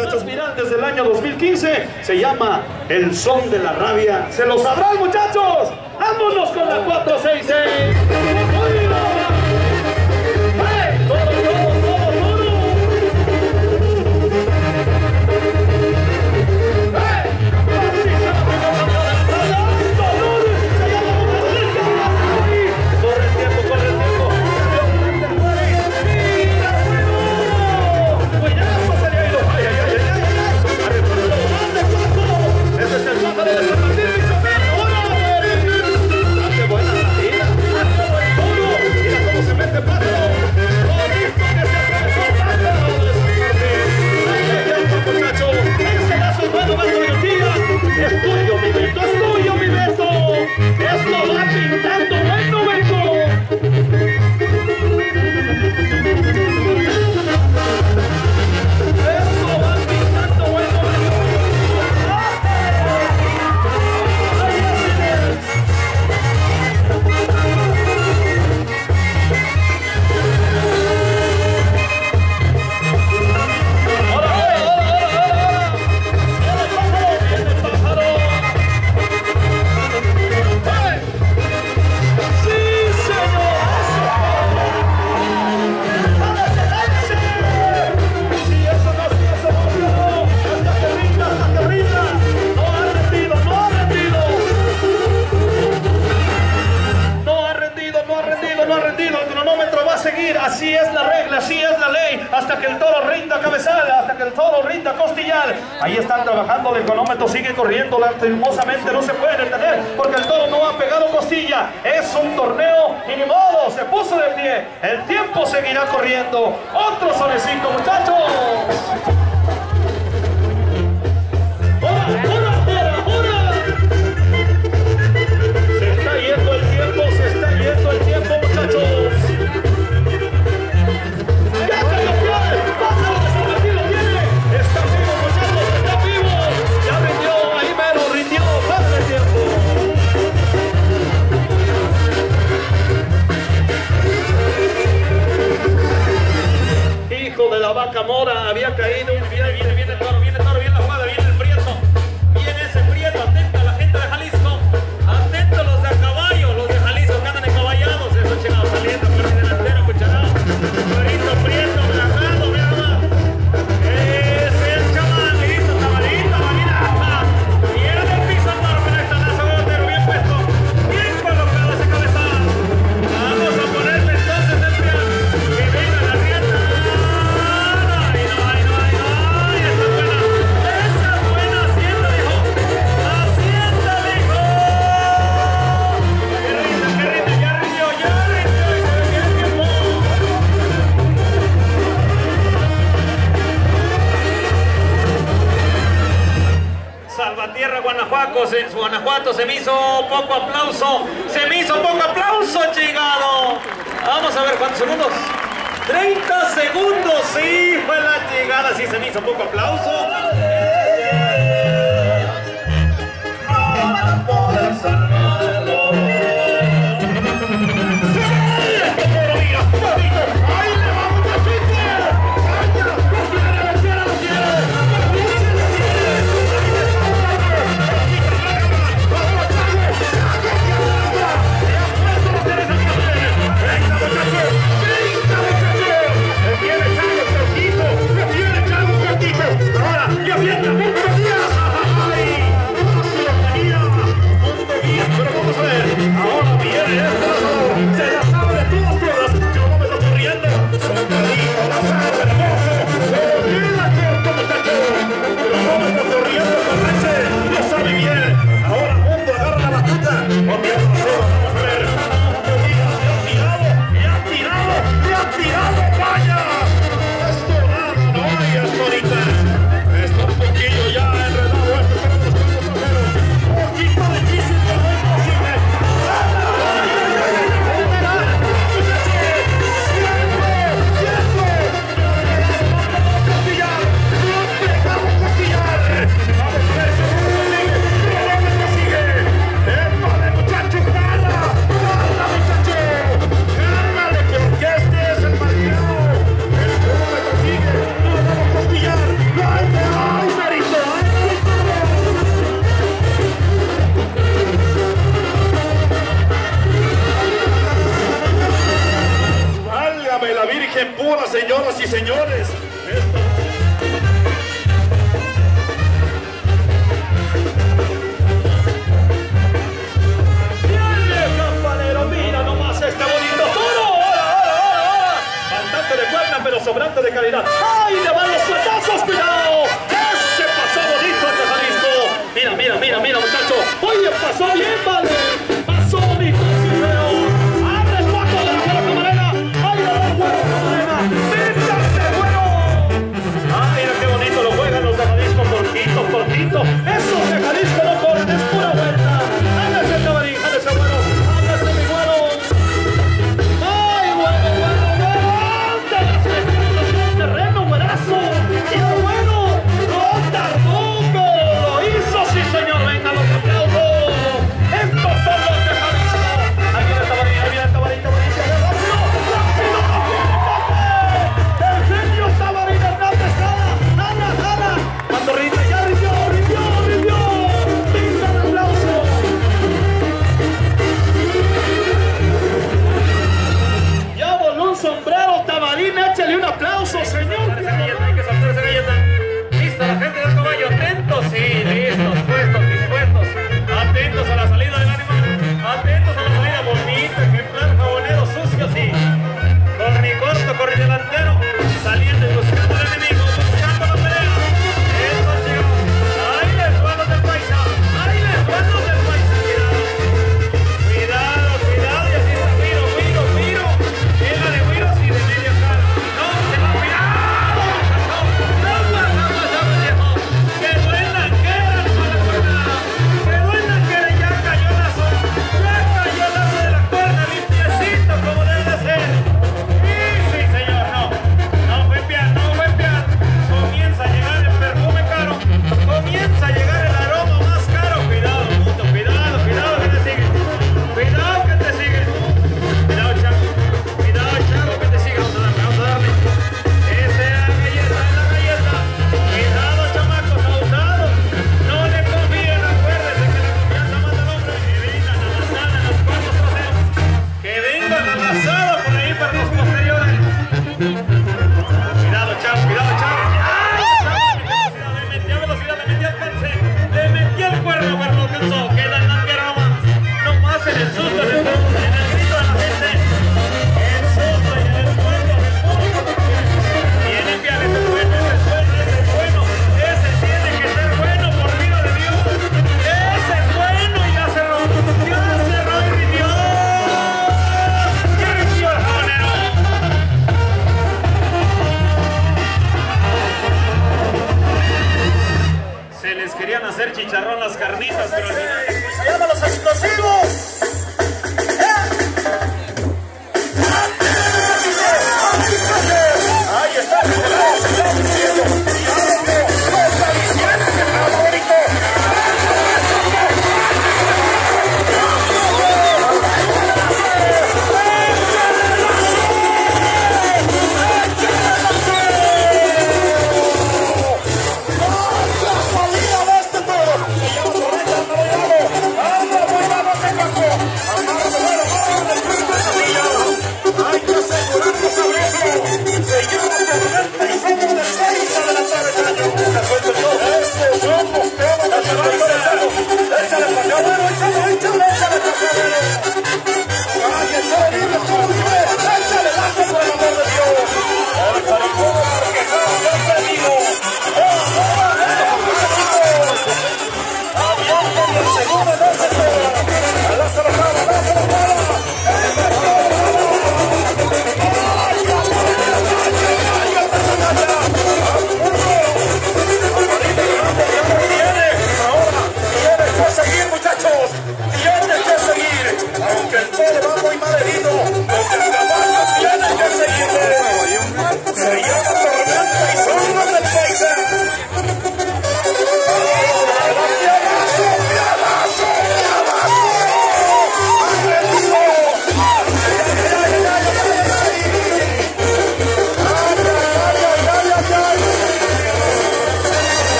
muchachos, desde el año 2015 se llama El Son de la Rabia. ¿Se lo sabrán, muchachos? ¡Vámonos con la 466! regla, así es la ley, hasta que el toro rinda cabezada, hasta que el toro rinda costillar. Ahí están trabajando, el cronómetro sigue corriendo lastimosamente, no se puede detener porque el toro no ha pegado costilla. Es un torneo y ni modo, se puso de pie. El tiempo seguirá corriendo. Otro solecito, muchachos. ¡Hola! de la vaca mora había caído un pie se me hizo poco aplauso. Se me hizo poco aplauso, chingado. Vamos a ver cuántos segundos. 30 segundos, sí, fue la llegada, sí se me hizo poco aplauso. imagen pura, señoras y señores. ¡Viene, campanero! ¡Mira nomás este bonito toro! Bastante de cuerda, pero sobrante de calidad. ¡Ay, le van los suetazos! ¡Cuidado! ¡Ese pasó bonito este Jalisco! Mira, mira, mira, mira, muchacho. ¡Oye, pasó bien, vale! 走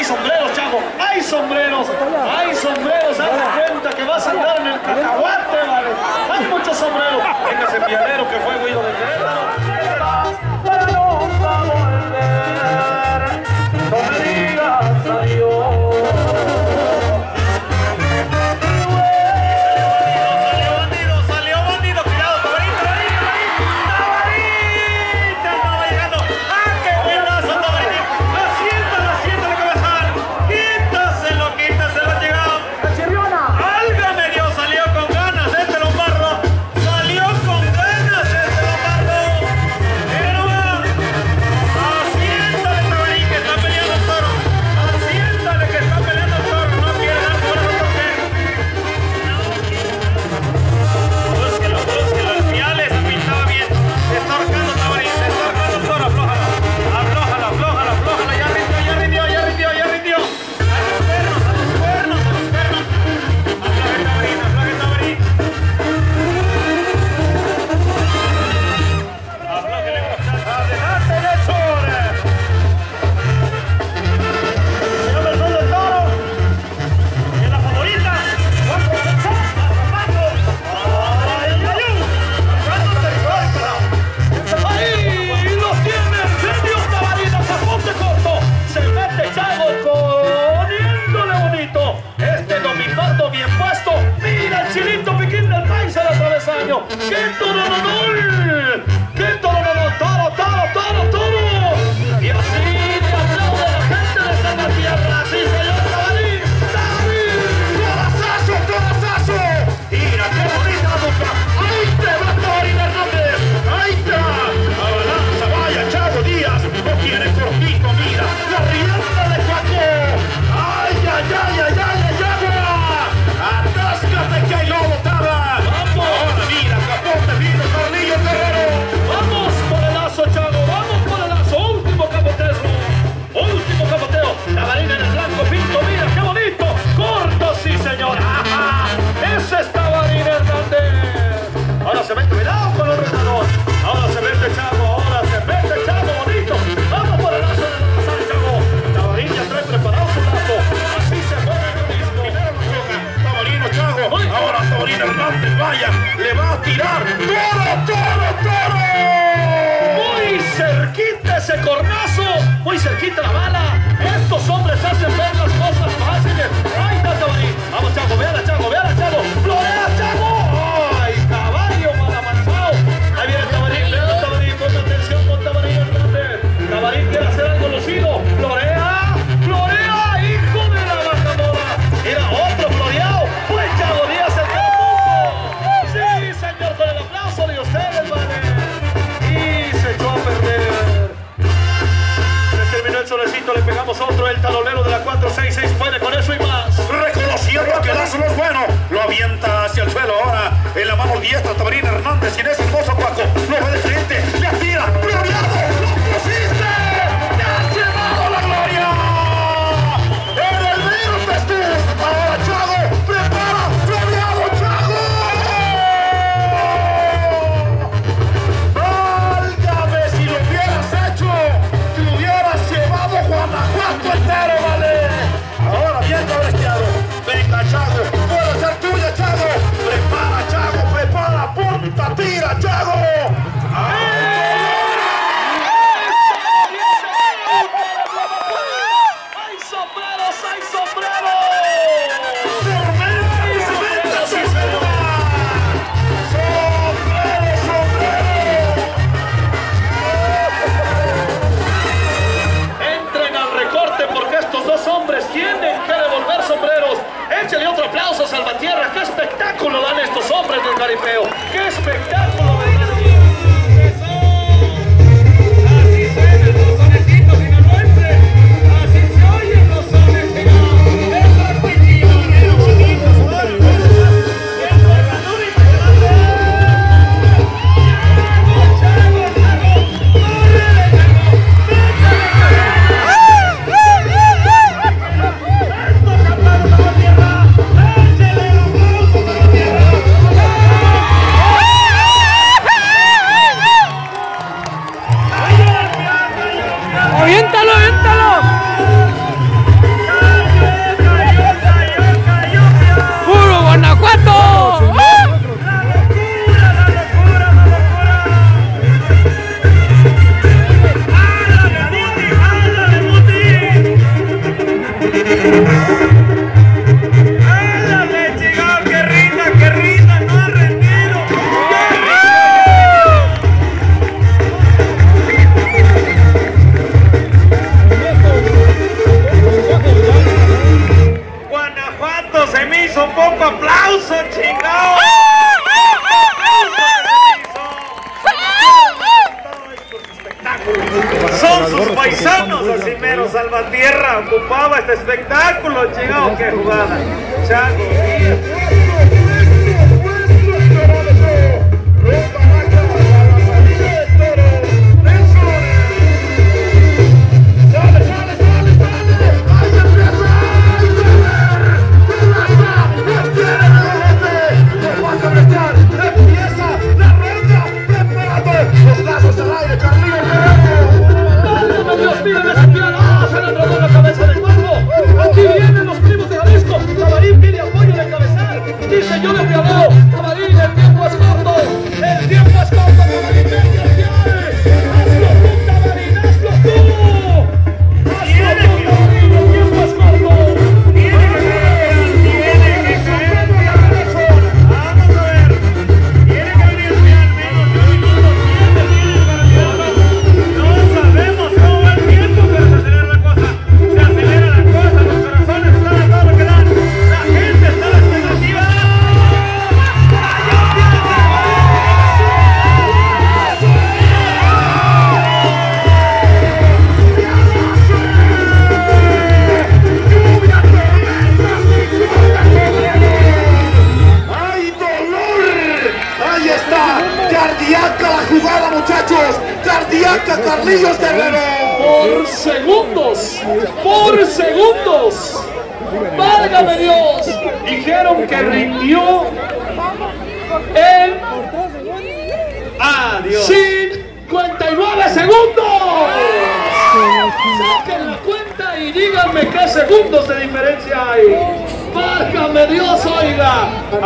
¡Hay sombreros, chavo! ¡Hay sombreros! ¡Hay sombreros! ¡Hazte cuenta que vas a andar en el cacahuate, vale! ¡Hay muchos sombreros! Este en ese que fue de Hernández Vaya le va a tirar. ¡Toro, toro, toro! Muy cerquita ese cornazo, muy cerquita la bala. Estos hombres hacen ver las cosas fáciles. ¡Ay, tanto ahí! Vamos, Chago, veala, Chago, veala, Chago. ¡Florea, nosotros el talonero de la 466 puede con eso y más. Reconociendo que Lazo no es bueno, lo avienta hacia el suelo ahora en la mano diestra Tabarina Hernández y en ese hermoso cuaco, lo va de frente, le atira, ¡Gloriado! ¡Lo pusiste! Que...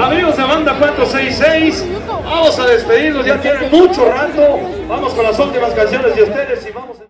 Amigos de Banda 466, vamos a despedirnos, ya tienen mucho rato. Vamos con las últimas canciones de ustedes y vamos a...